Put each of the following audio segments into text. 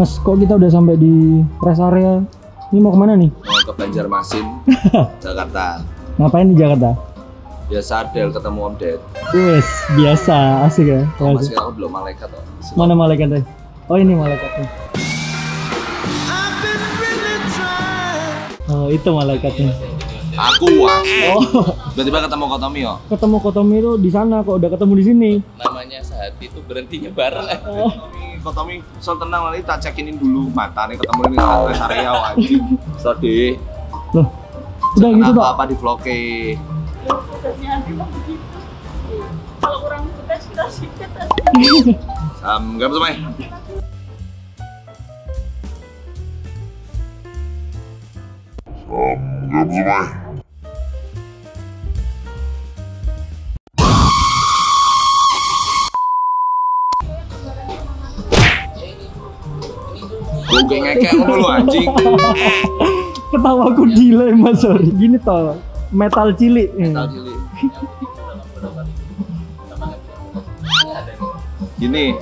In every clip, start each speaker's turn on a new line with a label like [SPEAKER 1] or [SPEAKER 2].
[SPEAKER 1] Mas, kok kita udah sampai di rest area? Ini mau ke mana nih?
[SPEAKER 2] Mau ke Banjarmasin, Jakarta.
[SPEAKER 1] Ngapain di Jakarta?
[SPEAKER 2] Biasa Del ketemu Om Ded.
[SPEAKER 1] Wes, biasa, asik ya.
[SPEAKER 2] Oh, masih aku belum malaikat toh.
[SPEAKER 1] Mana malaikatnya? Oh ini malaikatnya. Oh itu malaikatnya.
[SPEAKER 2] Aku wah.
[SPEAKER 1] Oh
[SPEAKER 2] Tiba-tiba ketemu Kotomi yo.
[SPEAKER 1] ketemu Kotomi itu di sana kok udah ketemu di sini.
[SPEAKER 3] namanya sehati itu berhentinya bareng
[SPEAKER 1] Oh
[SPEAKER 2] Kotomi, Kotomi, so tenang nanti tak cekinin dulu mata nih ketemu ini rest area wajib. So deh,
[SPEAKER 1] loh, udah gitu
[SPEAKER 2] apa
[SPEAKER 1] pak.
[SPEAKER 2] apa di vlog
[SPEAKER 4] begitu kalau kurang tugas kita sikat
[SPEAKER 2] Sam, gak apa Gue ngekek ngono lu anjing.
[SPEAKER 1] Ketawa aku delay mas sorry. Gini toh metal cilik.
[SPEAKER 2] Metal cilik. Gini,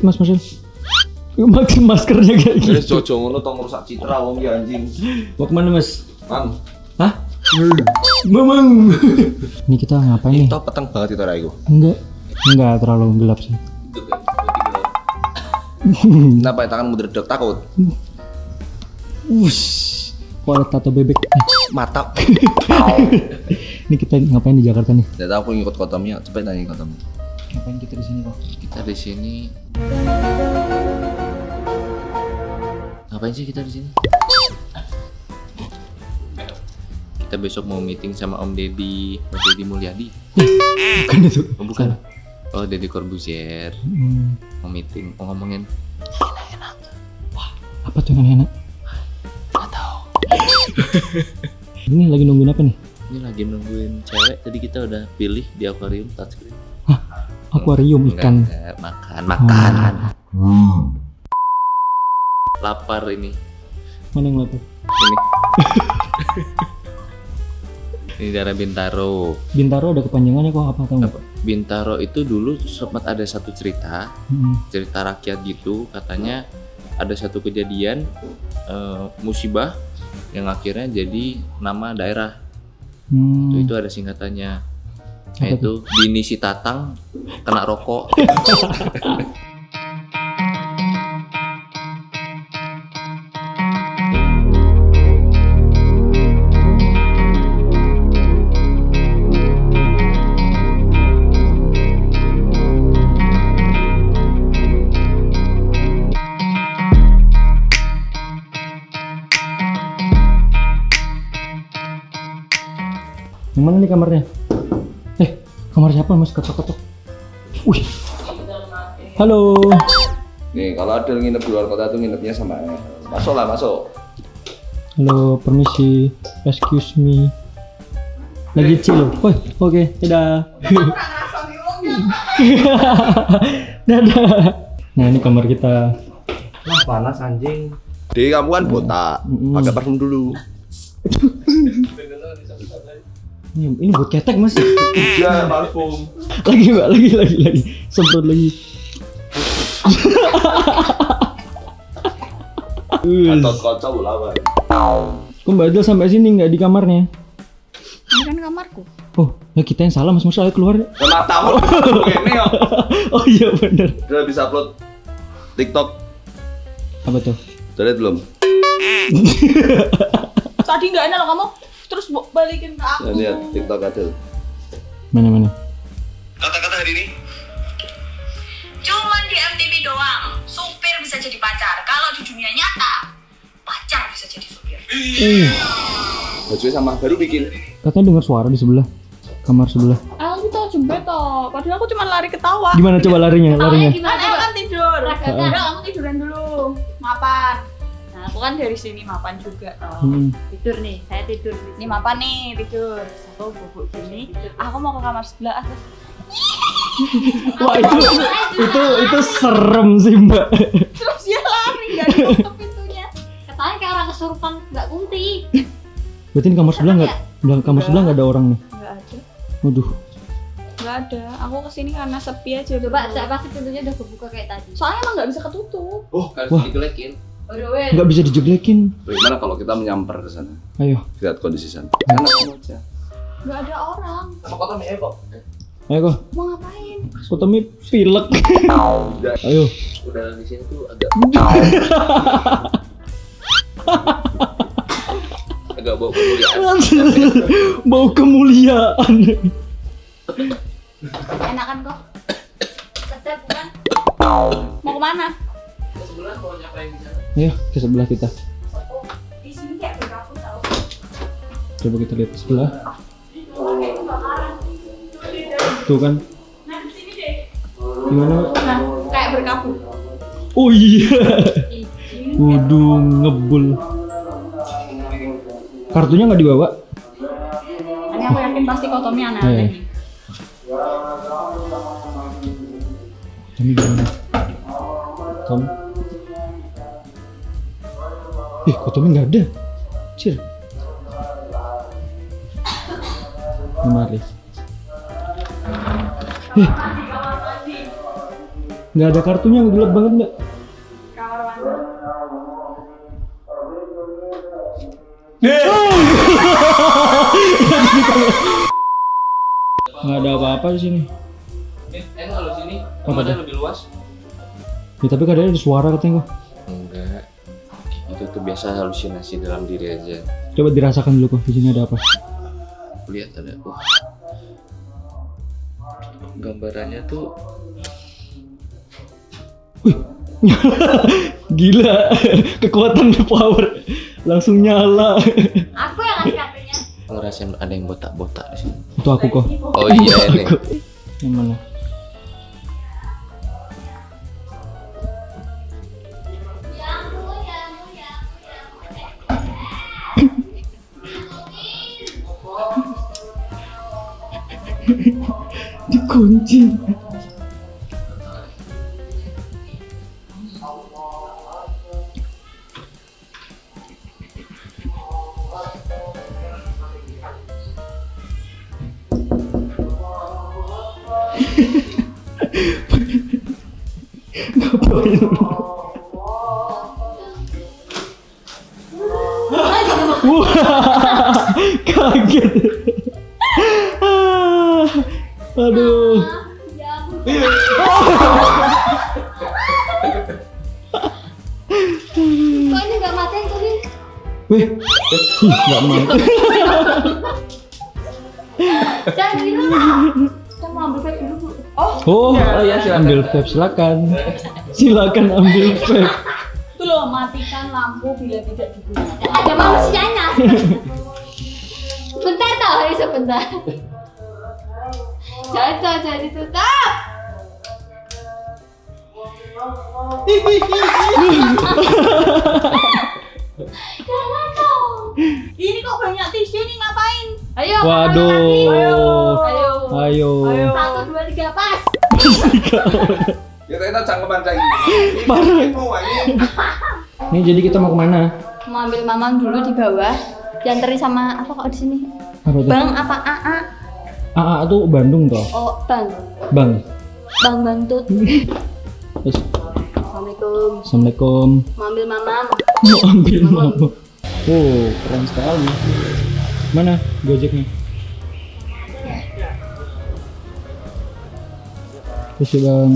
[SPEAKER 1] lihat mas Marcel. Mas maskernya kayak gitu.
[SPEAKER 2] Terus jojo ngono tong rusak citra wong ya anjing.
[SPEAKER 1] Mau ke mana mas?
[SPEAKER 2] Man,
[SPEAKER 1] Hah? Memang. Ini kita ngapain nih?
[SPEAKER 2] itu peteng banget itu Raiku.
[SPEAKER 1] Enggak. Enggak terlalu gelap sih.
[SPEAKER 2] Kenapa tanganmu dredeg takut?
[SPEAKER 1] Wush. Kok ada tato bebek?
[SPEAKER 2] Mata.
[SPEAKER 1] ini kita ngapain di Jakarta nih?
[SPEAKER 2] Tidak tahu aku ngikut Kotomi, ya. cepet nanya Kotomi.
[SPEAKER 1] Ngapain kita di sini kok?
[SPEAKER 3] kita di sini. Ngapain sih kita di sini? Kita besok mau meeting sama Om Deddy Om Deddy Mulyadi.
[SPEAKER 1] Bukan itu.
[SPEAKER 3] oh, bukan. Oh Deddy Corbuzier.
[SPEAKER 1] Hmm,
[SPEAKER 3] mau meeting mau ngomongin.
[SPEAKER 1] Apa tuh yang enak?
[SPEAKER 3] nggak tahu.
[SPEAKER 1] Ini lagi nungguin apa nih?
[SPEAKER 3] ini lagi nungguin cewek. Tadi kita udah pilih di akuarium touchscreen
[SPEAKER 1] Akuarium ikan.
[SPEAKER 3] enggak, makan makan.
[SPEAKER 1] Ah,
[SPEAKER 3] lapar ini.
[SPEAKER 1] Mana yang lapar?
[SPEAKER 3] ini. Ini daerah Bintaro.
[SPEAKER 1] Bintaro ada kepanjangannya kok apa tahu?
[SPEAKER 3] Bintaro itu dulu sempat ada satu cerita
[SPEAKER 1] Hmm.
[SPEAKER 3] cerita rakyat gitu. Katanya ada satu kejadian eh, musibah yang akhirnya jadi nama daerah.
[SPEAKER 1] Hmm.
[SPEAKER 3] itu, itu ada singkatannya yaitu Dini si Tatang kena rokok
[SPEAKER 1] Yang mana nih kamarnya? Kamar siapa mas? Ketok-ketok. Wih. Halo.
[SPEAKER 2] Nih, kalau ada yang nginep di luar kota tuh nginepnya sama Masuk lah, masuk.
[SPEAKER 1] Halo, permisi. Excuse me. Lagi chill. Woi, oke, dadah. dadah. Nah, ini kamar kita.
[SPEAKER 2] Wah, panas anjing. Di kamu kan botak, pakai parfum dulu.
[SPEAKER 1] Ini, ini buat ketek mas.
[SPEAKER 2] Iya, parfum.
[SPEAKER 1] lagi mbak, lagi, lagi, lagi. Semprot lagi.
[SPEAKER 2] Atau kocok Bang.
[SPEAKER 1] Kok Mbak Adel sampai sini nggak di kamarnya?
[SPEAKER 4] ini kan kamarku
[SPEAKER 1] Oh, ya kita yang salah Mas Musa ayo keluar.
[SPEAKER 2] Dan matamu ini yo.
[SPEAKER 1] Oh iya bener.
[SPEAKER 2] Udah bisa upload TikTok.
[SPEAKER 1] Apa tuh?
[SPEAKER 2] Udah belum?
[SPEAKER 4] Tadi nggak enak loh kamu. Terus balikin ke aku.
[SPEAKER 2] Ya, lihat TikTok aja.
[SPEAKER 1] Mana mana?
[SPEAKER 2] Kata-kata hari ini.
[SPEAKER 5] Cuman di MTV doang, supir bisa jadi pacar. Kalau di dunia nyata, pacar bisa jadi supir.
[SPEAKER 1] Uh,
[SPEAKER 2] Bajunya sama baru bikin.
[SPEAKER 1] katanya dengar suara di sebelah kamar sebelah.
[SPEAKER 4] Aku tuh jembet toh. Padahal aku cuma lari ketawa.
[SPEAKER 1] Gimana coba larinya? Larinya?
[SPEAKER 4] Kan aku kan tidur.
[SPEAKER 1] Heeh.
[SPEAKER 4] Udah kamu tiduran dulu. Mapan. Aku kan dari sini mapan juga toh.
[SPEAKER 1] Hmm.
[SPEAKER 6] tidur nih saya tidur di
[SPEAKER 4] Ini mapan nih tidur. Aku bubuk gini. Aku mau ke kamar sebelah. Terus
[SPEAKER 1] Wah itu itu itu serem sih mbak.
[SPEAKER 4] terus dia lari nggak ditutup pintunya.
[SPEAKER 6] katanya kayak orang kesurupan nggak kunti
[SPEAKER 1] Berarti di kamar sebelah nggak? Belakang kamar sebelah nggak ada orang nih.
[SPEAKER 4] Nggak ada.
[SPEAKER 1] Waduh.
[SPEAKER 4] Nggak ada. Aku ke sini karena sepi aja.
[SPEAKER 6] coba saya pasti pintunya udah kebuka kayak tadi
[SPEAKER 4] Soalnya emang nggak bisa ketutup.
[SPEAKER 3] Harus
[SPEAKER 1] Wah.
[SPEAKER 6] Udah
[SPEAKER 1] Nggak bisa dijeglekin.
[SPEAKER 2] Bagaimana kalau kita menyamper ke sana?
[SPEAKER 1] Ayo,
[SPEAKER 2] Lihat kondisi sana. Enak aja.
[SPEAKER 4] Nggak ada orang.
[SPEAKER 1] ayo kok.
[SPEAKER 4] Mau ngapain?
[SPEAKER 1] Kotomi pilek. Ayo.
[SPEAKER 3] Udara di sini tuh agak agak bau kemuliaan.
[SPEAKER 1] Bau kemuliaan.
[SPEAKER 4] Enakan kok.
[SPEAKER 6] tetap bukan
[SPEAKER 4] Mau ke mana?
[SPEAKER 3] Sebelah kalau nyapain di sana.
[SPEAKER 1] Ayo ke sebelah kita. Coba kita lihat sebelah. Tuh kan.
[SPEAKER 4] Nah.
[SPEAKER 1] Gimana?
[SPEAKER 4] Nah kayak berkabut.
[SPEAKER 1] Oh iya. Waduh, ngebul. Kartunya nggak dibawa?
[SPEAKER 4] Ini aku yakin pasti kotomnya
[SPEAKER 1] Eh.
[SPEAKER 4] aneh-aneh nih.
[SPEAKER 1] Ini gimana? Tom. Ih, Kotomi nggak ada. Cir. Mari. Eh. Nggak ada kartunya, gelap banget nggak?
[SPEAKER 4] Kamar mandi.
[SPEAKER 1] Nggak ada apa-apa di sini.
[SPEAKER 3] Eh, enak kalau sini.
[SPEAKER 1] Apa tuh?
[SPEAKER 3] lebih luas.
[SPEAKER 1] Ya, tapi kadang ada suara katanya kok.
[SPEAKER 3] Enggak. Itu biasa halusinasi dalam diri aja.
[SPEAKER 1] Coba dirasakan dulu kok di sini ada apa.
[SPEAKER 3] Lihat ada. Wah. Gambarannya tuh
[SPEAKER 1] Gila, kekuatan power langsung nyala.
[SPEAKER 6] aku yang ngasih kartunya
[SPEAKER 3] ngerasain ada yang botak-botak di sini.
[SPEAKER 1] Itu aku kok.
[SPEAKER 3] Oh iya ini.
[SPEAKER 1] Aku. Yang mana? Dikunci. Ngapain? Weh, ih, nggak mau.
[SPEAKER 6] jangan gitu kita mau ambil vape dulu Bu.
[SPEAKER 1] Oh, ambil vape silakan. Silakan ambil vape.
[SPEAKER 4] Itu loh matikan lampu bila tidak digunakan.
[SPEAKER 6] ada manusianya bentar tau hari sebentar jangan jangan jangan ditutup jangan dong
[SPEAKER 4] Ini kok banyak tisu nih ngapain?
[SPEAKER 6] ayo
[SPEAKER 1] Waduh.
[SPEAKER 6] ayo
[SPEAKER 1] Ayo.
[SPEAKER 6] satu dua tiga pas
[SPEAKER 2] Ya kita cangkeman cai.
[SPEAKER 1] Parah.
[SPEAKER 2] Mau ini.
[SPEAKER 1] Nih jadi kita mau ke mana?
[SPEAKER 6] mau ambil mamang dulu di bawah dianterin sama apa kok di sini bang apa aa
[SPEAKER 1] AA tuh Bandung toh.
[SPEAKER 6] oh bang
[SPEAKER 1] Bang.
[SPEAKER 6] bang bantut
[SPEAKER 1] Terus,
[SPEAKER 6] Assalamualaikum.
[SPEAKER 1] Assalamualaikum.
[SPEAKER 6] Mau ambil mamam.
[SPEAKER 1] Oh, mau ambil mamam. Wow, keren sekali. Mana gojeknya? Terus bang.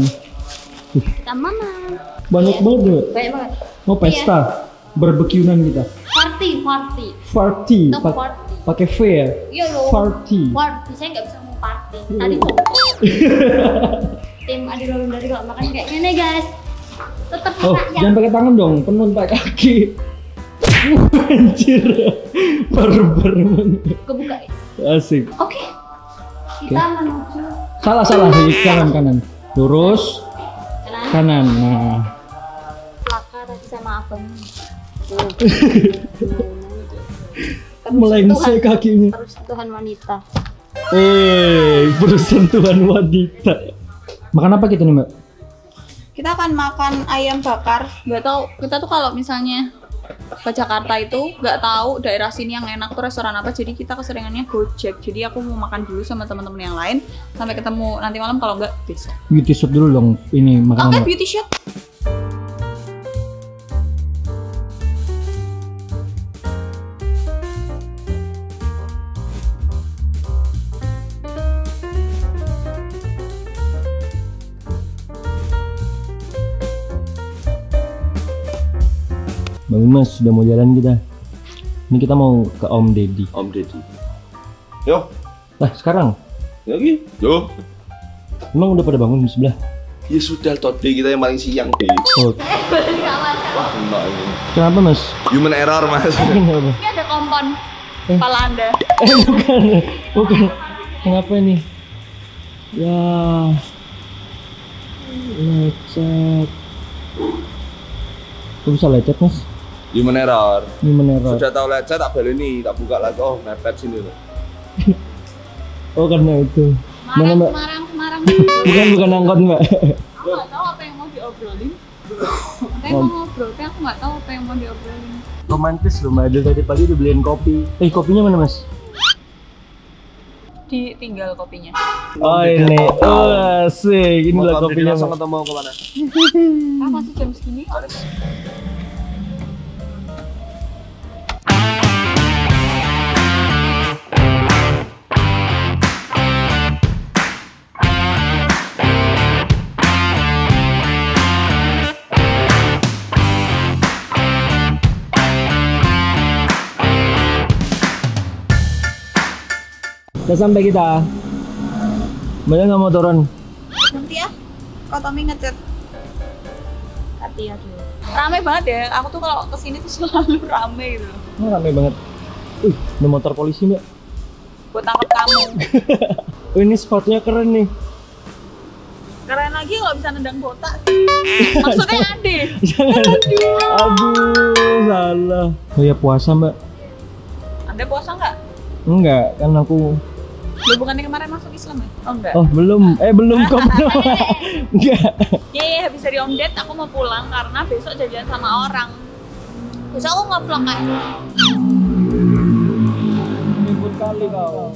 [SPEAKER 6] Kita mamam.
[SPEAKER 1] Banyak iya. banget.
[SPEAKER 6] Banyak banget.
[SPEAKER 1] Mau pesta? Iya. Kita.
[SPEAKER 6] Party, party.
[SPEAKER 1] Party. No,
[SPEAKER 6] party.
[SPEAKER 1] Pakai V ya?
[SPEAKER 6] Iya loh.
[SPEAKER 1] Party.
[SPEAKER 6] Party. Saya nggak bisa mau party. Iya, Tadi kok. Tim Adi Rolun dari kok. makan kayak gini guys. Tetap
[SPEAKER 1] Oh,
[SPEAKER 6] enak ya.
[SPEAKER 1] jangan pakai tangan dong, penuh pakai kaki. Anjir, barbar.
[SPEAKER 6] Kebuka.
[SPEAKER 1] Asik.
[SPEAKER 6] Oke. Kita menuju
[SPEAKER 1] Salah salah sih, kanan kanan. Lurus,
[SPEAKER 6] kanan.
[SPEAKER 1] kanan. Nah,
[SPEAKER 6] Selaka tadi sama abang.
[SPEAKER 1] melengsek kakinya.
[SPEAKER 6] Persentuhan wanita.
[SPEAKER 1] Eh, bersentuhan wanita. Makan apa kita nih mbak?
[SPEAKER 4] Kita akan makan ayam bakar. Gak tahu kita tuh kalau misalnya ke Jakarta itu nggak tahu daerah sini yang enak tuh restoran apa jadi kita keseringannya gojek jadi aku mau makan dulu sama teman-teman yang lain sampai ketemu nanti malam kalau nggak besok
[SPEAKER 1] Beauty shop dulu dong. Ini
[SPEAKER 4] oke
[SPEAKER 1] makanan mbak.
[SPEAKER 4] beauty shop
[SPEAKER 1] Bang Mas sudah mau jalan kita. Ini kita mau ke Om Deddy.
[SPEAKER 2] Om Deddy. Yo,
[SPEAKER 1] Lah sekarang,
[SPEAKER 2] lagi. Yo.
[SPEAKER 1] emang udah pada bangun di sebelah?
[SPEAKER 2] Ya sudah, tadi kita yang paling siang deh.
[SPEAKER 1] Oh,
[SPEAKER 2] Wah, enggak ini.
[SPEAKER 1] kenapa Mas?
[SPEAKER 2] Human error mas.
[SPEAKER 1] Kenapa?
[SPEAKER 4] ini ada kompon kepala anda
[SPEAKER 1] Eh bukan, bukan. Kenapa ini? Ya, lecet. Kok bisa lecet Mas?
[SPEAKER 2] Human error.
[SPEAKER 1] Ini meneror.
[SPEAKER 2] Sudah tahu lecet tak beli ini, tak buka lagi. Oh, mepet sini loh.
[SPEAKER 1] Oh karena itu. Mana
[SPEAKER 4] Semarang
[SPEAKER 1] Mbak?
[SPEAKER 4] Semarang Semarang
[SPEAKER 1] Bukan bukan angkot Mbak.
[SPEAKER 4] aku nggak tahu apa yang mau diobrolin Katanya mau ngobrol tapi aku nggak tahu apa yang mau diobrolin
[SPEAKER 1] Romantis loh Mbak. Adil tadi pagi udah beliin kopi. Eh kopinya mana Mas?
[SPEAKER 4] ditinggal kopinya
[SPEAKER 1] Oh ini. Oh asik. Inilah
[SPEAKER 2] Mau
[SPEAKER 1] kopinya
[SPEAKER 2] langsung ketemu ke mana?
[SPEAKER 4] ah masih jam segini
[SPEAKER 1] Udah sampai kita. Banyak nggak mau turun?
[SPEAKER 4] nanti ya kau Tommy ngechat
[SPEAKER 6] Hati ya dulu.
[SPEAKER 4] rame banget ya aku tuh kalau ke sini tuh selalu rame gitu
[SPEAKER 1] Oh, rame banget. Ih, ada motor polisi mbak.
[SPEAKER 4] buat tangkap kamu
[SPEAKER 1] Oh, ini spotnya keren nih.
[SPEAKER 4] keren lagi kalau bisa nendang botak maksudnya ade
[SPEAKER 1] Jangan. Aduh, salah. Oh ya puasa mbak?
[SPEAKER 4] anda puasa nggak
[SPEAKER 1] Enggak, kan aku.
[SPEAKER 4] Lu bukannya kemarin masuk Islam ya? Oh enggak.
[SPEAKER 1] Oh belum. Eh belum kok. Enggak.
[SPEAKER 4] Yeay, habis dari Om Ded aku mau pulang karena besok jajan sama orang. Besok aku nge-vlog kan.
[SPEAKER 1] Ribut kali kau.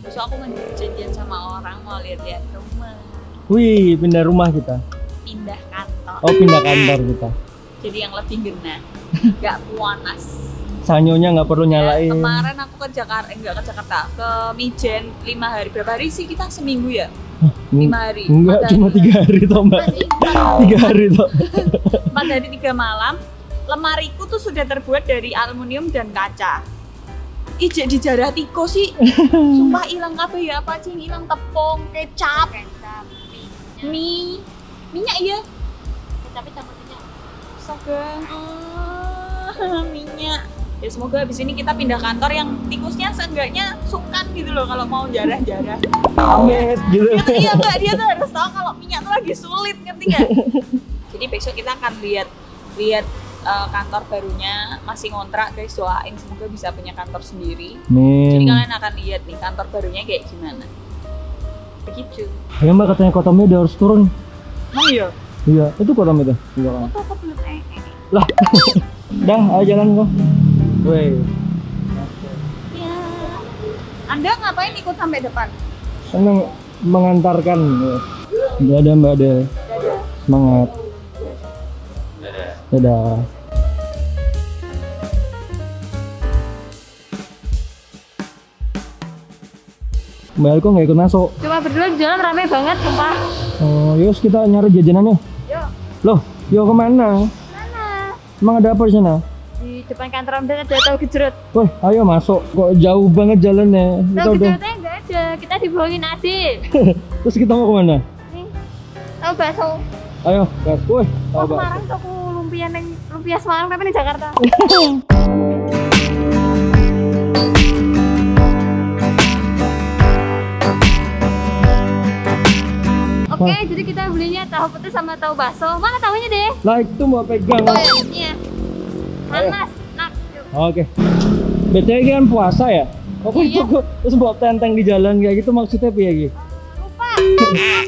[SPEAKER 4] Besok aku mau jajan sama orang mau lihat-lihat rumah,
[SPEAKER 1] Wih, pindah rumah kita.
[SPEAKER 4] pindah kantor.
[SPEAKER 1] Oh pindah kantor kita.
[SPEAKER 4] Jadi yang lebih genah. Gak panas.
[SPEAKER 1] Sanyonya nggak perlu
[SPEAKER 4] Ya,
[SPEAKER 1] nyalain.
[SPEAKER 4] kemarin aku ke Jakarta, eh, enggak ke Jakarta, ke Mijen lima hari. Berapa hari sih kita seminggu ya? Lima hari.
[SPEAKER 1] Enggak,
[SPEAKER 4] Empat
[SPEAKER 1] cuma
[SPEAKER 4] hari.
[SPEAKER 1] tiga hari toh mbak. Tiga hari toh.
[SPEAKER 4] Empat hari tiga malam. Lemariku tuh sudah terbuat dari aluminium dan kaca. Ijek dijarah tiko sih. Sumpah hilang kabeh ya apa sih hilang tepung, kecap,
[SPEAKER 6] Kecap, minyak.
[SPEAKER 4] mie, minyak iya.
[SPEAKER 6] Kecapnya campur minyak.
[SPEAKER 4] Astaga. Ah, minyak. Ya semoga habis ini kita pindah kantor yang tikusnya seenggaknya sukan gitu loh kalau mau jarah-jarah.
[SPEAKER 1] Amet gitu.
[SPEAKER 4] Dia tuh iya enggak dia tuh harus tahu kalau minyak tuh lagi sulit ngerti nggak? Jadi besok kita akan lihat lihat eh, kantor barunya masih ngontrak guys doain semoga bisa punya kantor sendiri. Jadi
[SPEAKER 1] Min.
[SPEAKER 4] kalian akan lihat nih kantor barunya kayak gimana. Begitu.
[SPEAKER 1] Ayo mbak katanya kotomnya udah harus turun.
[SPEAKER 4] Oh iya.
[SPEAKER 1] Iya, itu kotom itu. Iya kan. Lah. Dah, ayo jalan kok. Woi,
[SPEAKER 4] Ya. Anda ngapain ikut sampai depan?
[SPEAKER 1] senang mengantarkan. Dadah mbak ada.
[SPEAKER 4] Dadah.
[SPEAKER 1] Semangat. Dadah. Mbak Elko nggak ikut masuk.
[SPEAKER 6] Cuma berdua di jalan rame banget, sumpah.
[SPEAKER 1] Oh, yuk kita nyari jajanan yuk.
[SPEAKER 6] Yuk.
[SPEAKER 1] Loh, yuk ke
[SPEAKER 6] mana? Mana?
[SPEAKER 1] Emang ada apa di sana?
[SPEAKER 6] Depan kantor Om Ded ada tahu gejrot.
[SPEAKER 1] Woi, ayo masuk. Kok jauh banget jalannya?
[SPEAKER 6] Tahu gejrotnya nggak ada. Kita dibohongin Adit.
[SPEAKER 1] Terus kita mau ke mana?
[SPEAKER 6] Nih. Tahu bakso.
[SPEAKER 1] Ayo, gas. Woi, tahu bakso.
[SPEAKER 6] kemarin tuh aku lumpia neng lumpia Semarang tapi di Jakarta. Oke, jadi kita belinya tahu putih sama tahu bakso. Mana tahunya deh?
[SPEAKER 1] Lah itu mau pegang.
[SPEAKER 6] Oh ya, ini ya. Panas.
[SPEAKER 1] Oke. BTW kan puasa ya? Kok
[SPEAKER 6] Iya.
[SPEAKER 1] kok terus bawa tenteng di jalan kayak gitu maksudnya apa ya?
[SPEAKER 6] Lupa.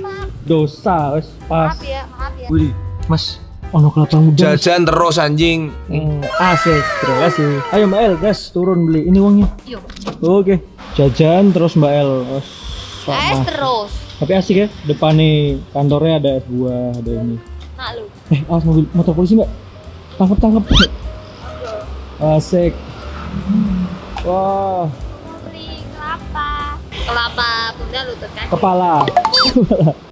[SPEAKER 6] Maaf,
[SPEAKER 1] Dosa, wes pas.
[SPEAKER 6] maaf ya, maaf ya.
[SPEAKER 2] Wih, Mas,
[SPEAKER 1] Ono kelapa muda.
[SPEAKER 2] Jajan terus anjing.
[SPEAKER 1] Hmm, asik, terima kasih. Ayo Mbak El, gas turun beli. Ini uangnya.
[SPEAKER 6] Yuk.
[SPEAKER 1] Oke. Jajan terus Mbak El.
[SPEAKER 6] Es terus.
[SPEAKER 1] Tapi asik ya. Depan nih kantornya ada es buah, ada ini.
[SPEAKER 6] Nak lu.
[SPEAKER 1] Eh, awas mobil motor polisi Mbak. Tangkap tangkap. Asik. Wah,
[SPEAKER 6] Beli kelapa. Kelapa bunda lutut kaki.
[SPEAKER 1] kepala. Weh,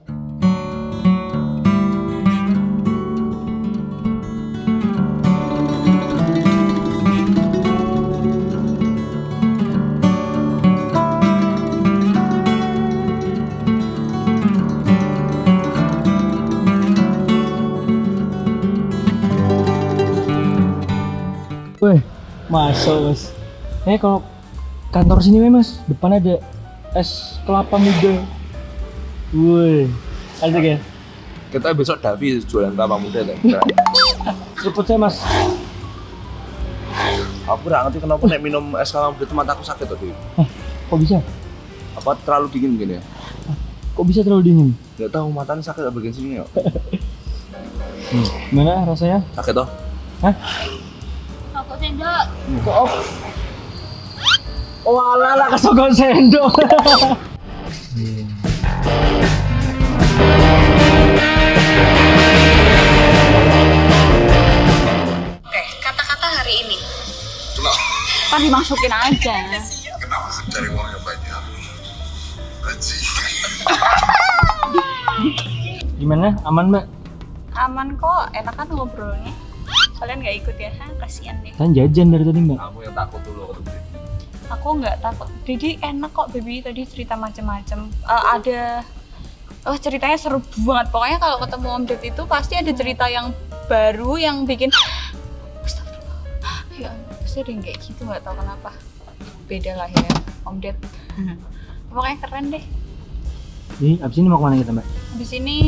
[SPEAKER 1] masuk mas. Eh kalau kantor sini mas, depan ada es kelapa muda. Wih, asik ya.
[SPEAKER 2] Kita besok Davi jualan kelapa muda deh.
[SPEAKER 1] Seruput saya mas.
[SPEAKER 2] Aku nggak ngerti kenapa nek minum es kelapa muda itu mataku sakit tadi.
[SPEAKER 1] Kok bisa?
[SPEAKER 2] Apa terlalu dingin mungkin ya?
[SPEAKER 1] Kok bisa terlalu dingin?
[SPEAKER 2] Gak tahu matanya sakit bagian sini ya.
[SPEAKER 1] Gimana rasanya?
[SPEAKER 2] Sakit toh?
[SPEAKER 1] Hah?
[SPEAKER 6] Sendok.
[SPEAKER 1] Kok? Oh ala ala kesogok sendok.
[SPEAKER 5] Oke, kata-kata hari ini.
[SPEAKER 4] Kan dimasukin aja.
[SPEAKER 7] cari uang yang banyak Gaji
[SPEAKER 1] Gimana? Aman mbak?
[SPEAKER 4] Aman kok, enak kan ngobrolnya. Kalian nggak ikut ya? Kasihan deh.
[SPEAKER 1] Kan jajan dari tadi mbak.
[SPEAKER 2] Kamu yang takut dulu ketemu dia.
[SPEAKER 4] Aku nggak takut. Jadi enak kok baby tadi cerita macam-macam. Eh, ada Oh ceritanya seru banget. Pokoknya kalau ketemu Om Ded itu pasti ada cerita yang baru yang bikin Astagfirullah. Ya sering kayak gitu nggak tahu kenapa. Beda lah ya Om Ded. Pokoknya keren deh.
[SPEAKER 1] Jadi abis ini mau ke mana kita mbak?
[SPEAKER 4] Habis ini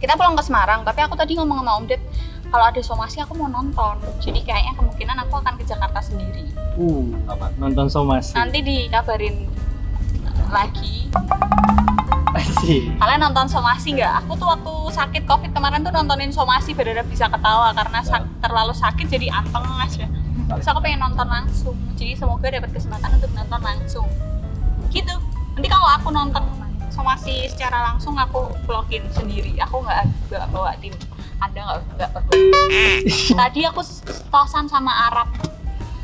[SPEAKER 4] kita pulang ke Semarang, tapi aku tadi ngomong sama Om Ded kalau ada somasi aku mau nonton. Jadi kayaknya kemungkinan aku akan ke Jakarta sendiri.
[SPEAKER 1] Uh, apa? Nonton somasi.
[SPEAKER 4] Nanti dikabarin lagi.
[SPEAKER 1] Asik.
[SPEAKER 4] Kalian nonton somasi nggak? Aku tuh waktu sakit covid kemarin tuh nontonin somasi berharap bisa ketawa karena sak- terlalu sakit jadi anteng aja. Terus aku pengen nonton langsung. Jadi semoga dapat kesempatan untuk nonton langsung. Gitu. Nanti kalau aku nonton somasi secara langsung aku vlogin sendiri. Aku nggak nggak bawa tim. Anda nggak nggak perlu. Tadi aku tosan sama Arab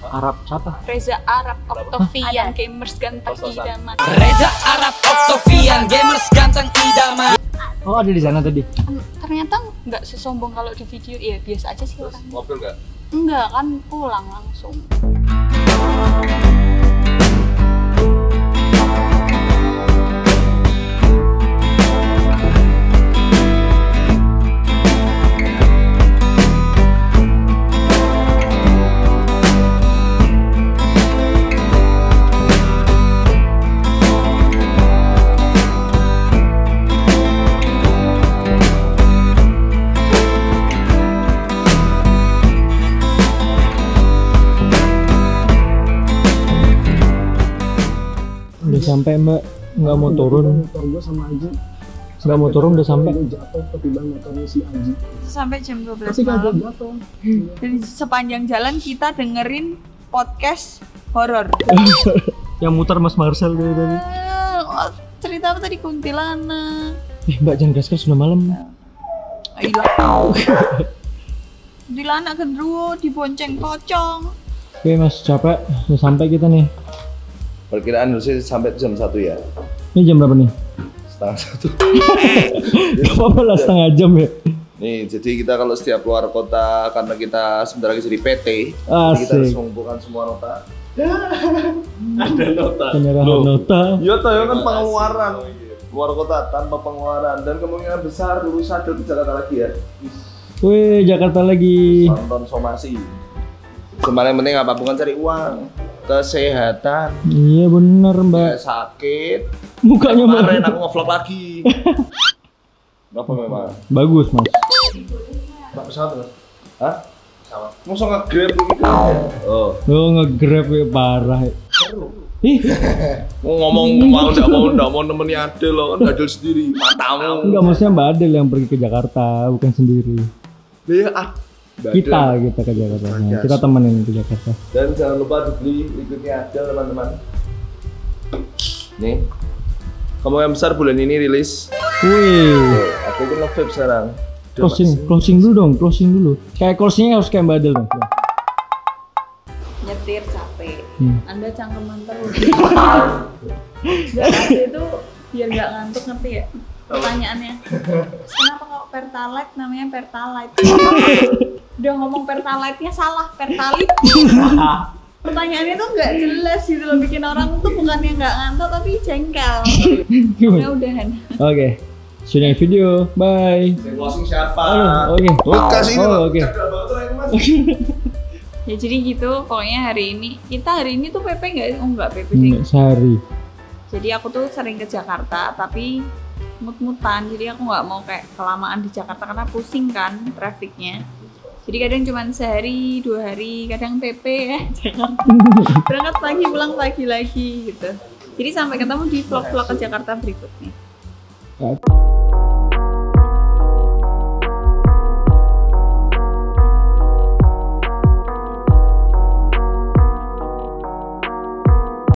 [SPEAKER 1] Arab siapa?
[SPEAKER 4] Reza Arab Octavian gamers ganteng idaman.
[SPEAKER 8] Reza Arab Octavian Gamers ganteng idaman
[SPEAKER 1] Oh ada di sana tadi.
[SPEAKER 4] Ternyata nggak sesombong kalau di video. Iya biasa aja sih
[SPEAKER 2] Terus
[SPEAKER 4] orangnya.
[SPEAKER 2] mobil gak?
[SPEAKER 4] Enggak kan pulang langsung.
[SPEAKER 1] Sampai mbak. Nggak mau turun. Nggak mau turun udah sampai.
[SPEAKER 4] Sampai jam 12 malam. Dan sepanjang jalan kita dengerin podcast horor.
[SPEAKER 1] Yang muter Mas Marcel dari tadi.
[SPEAKER 4] Eh, oh, cerita apa tadi kuntilanak.
[SPEAKER 1] Eh mbak jangan gas-gas sudah malam.
[SPEAKER 4] Ayolah. Kuntilanak gendruwo dibonceng pocong.
[SPEAKER 1] Oke mas capek. Udah sampai kita nih.
[SPEAKER 2] Perkiraan harusnya sampai jam 1 ya.
[SPEAKER 1] Ini jam berapa nih?
[SPEAKER 2] setengah satu.
[SPEAKER 1] Gak apa-apa lah setengah jam ya.
[SPEAKER 2] Nih, jadi kita kalau setiap keluar kota karena kita sebentar lagi jadi PT, jadi kita harus
[SPEAKER 1] Asik.
[SPEAKER 2] mengumpulkan semua nota. Ada nota.
[SPEAKER 1] Penyerahan
[SPEAKER 2] Loh.
[SPEAKER 1] nota.
[SPEAKER 2] Iya ya kan pengeluaran. Keluar kota tanpa pengeluaran dan kemungkinan besar lulus sadar ke Jakarta lagi ya.
[SPEAKER 1] Wih, Jakarta lagi.
[SPEAKER 2] Nonton somasi. Sebenarnya penting apa? Bukan cari uang, kesehatan.
[SPEAKER 1] Iya bener
[SPEAKER 2] Ya,
[SPEAKER 1] mbak.
[SPEAKER 2] sakit.
[SPEAKER 1] Mukanya
[SPEAKER 2] Kemarin
[SPEAKER 1] mbak.
[SPEAKER 2] aku ngevlog lagi. Kenapa memang?
[SPEAKER 1] Bagus mas.
[SPEAKER 2] Pak pesawat mas? Hah? Pesawat. Masa nge-grab gitu? Oh.
[SPEAKER 1] Lo nge-grab ya parah. ya. Ih,
[SPEAKER 2] Mau ngomong mau nggak mau nggak mau nemeni Adel loh kan Adel sendiri matamu.
[SPEAKER 1] enggak maksudnya Mbak Adel yang pergi ke Jakarta, bukan sendiri.
[SPEAKER 2] Dia
[SPEAKER 1] Kita kita ke Jakarta. Nah, kita temenin ke Jakarta.
[SPEAKER 2] Dan jangan lupa dibeli ikutnya Adel teman-teman. Nih. Kamu yang besar bulan ini rilis.
[SPEAKER 1] Wih,
[SPEAKER 2] Aku tuh nge-vape sekarang. Udah,
[SPEAKER 1] closing,
[SPEAKER 2] Mas.
[SPEAKER 1] closing dulu dong, closing dulu. Kayak closingnya harus kayak Mbak Adel dong.
[SPEAKER 4] nyetir capek
[SPEAKER 1] Hmm.
[SPEAKER 4] anda cangkeman terus AC itu biar nggak ngantuk ngerti ya pertanyaannya kenapa pertalite namanya pertalite udah ngomong pertalite-nya salah pertalite pertanyaannya tuh nggak jelas gitu loh bikin orang tuh bukannya nggak ngantuk tapi jengkel ya udahan
[SPEAKER 1] Oke, see you next video. Bye.
[SPEAKER 2] Yang closing siapa?
[SPEAKER 1] Oke.
[SPEAKER 2] Oh, kasih ini
[SPEAKER 1] Oh, oke.
[SPEAKER 4] Ya jadi gitu pokoknya hari ini kita hari ini tuh PP nggak oh nggak PP sih
[SPEAKER 1] Enggak sehari.
[SPEAKER 4] jadi aku tuh sering ke Jakarta tapi mut-mutan. Jadi aku nggak mau kayak kelamaan di Jakarta karena pusing kan trafficnya jadi kadang cuma sehari dua hari kadang PP ya. Jakarta berangkat pagi pulang pagi lagi gitu. Jadi sampai ketemu di vlog-vlog ke Jakarta berikutnya